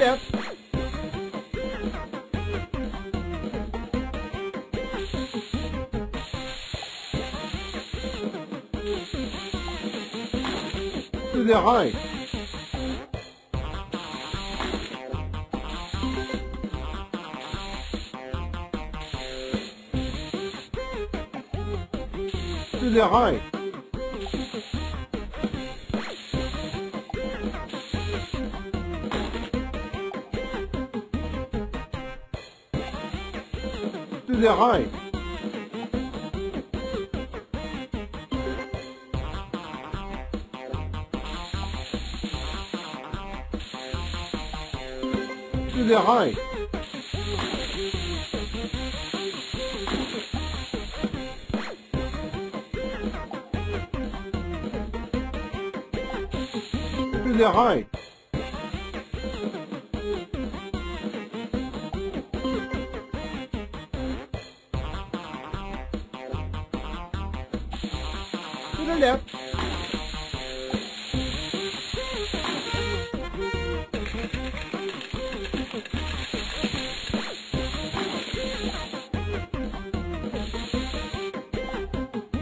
left. To the right. To the right. To the right. To the right. To the left.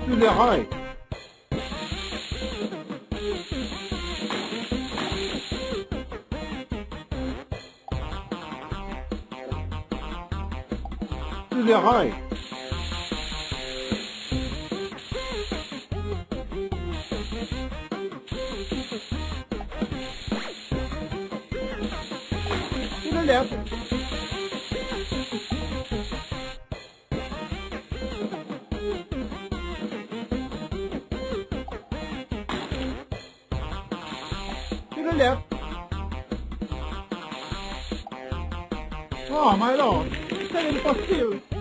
To the right. To the right. The left. To the left. Oh my lord, bara still.